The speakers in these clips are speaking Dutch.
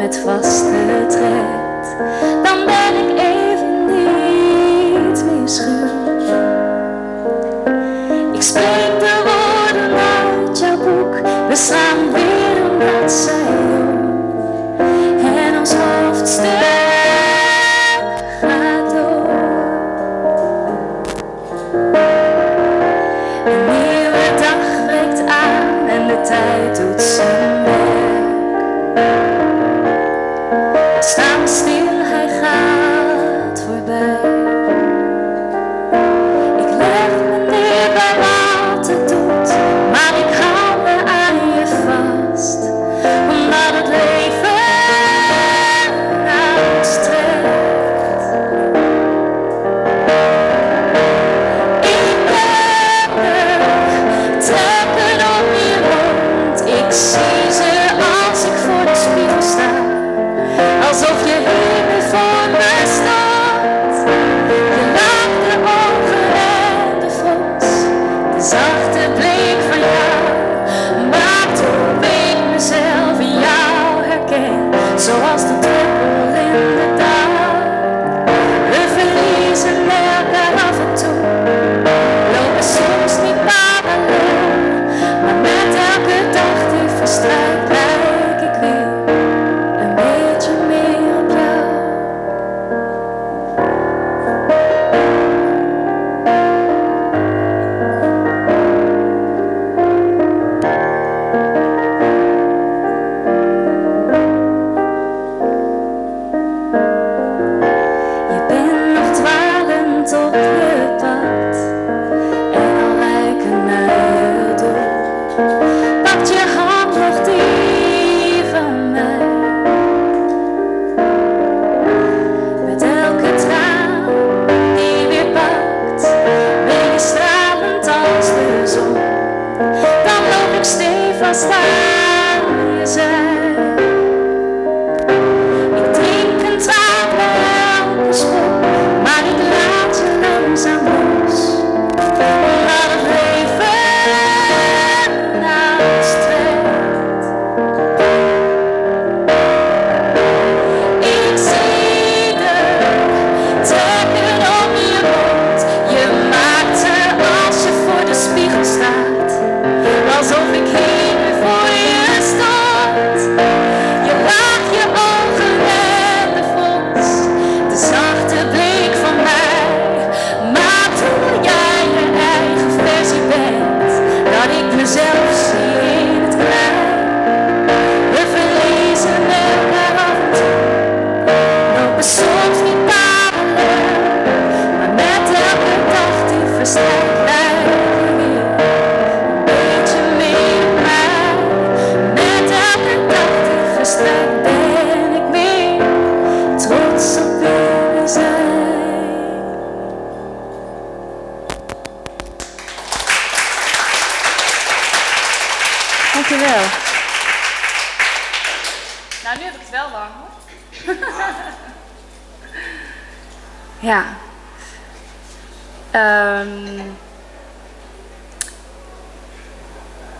met vaste tred, dan ben ik even niet meer schuw. Ik spreek de woorden uit jouw boek, we slaan weer wat zij en ons hoofdstuk gaat door. Een nieuwe dag breekt aan en de tijd doet stand still. ik stevig. Dankjewel. Nou, nu heb ik het wel lang hoor. ja. Ehm,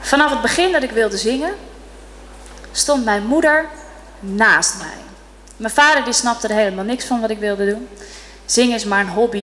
vanaf het begin dat ik wilde zingen, stond mijn moeder naast mij. Mijn vader die snapte er helemaal niks van wat ik wilde doen. Zingen is maar een hobby.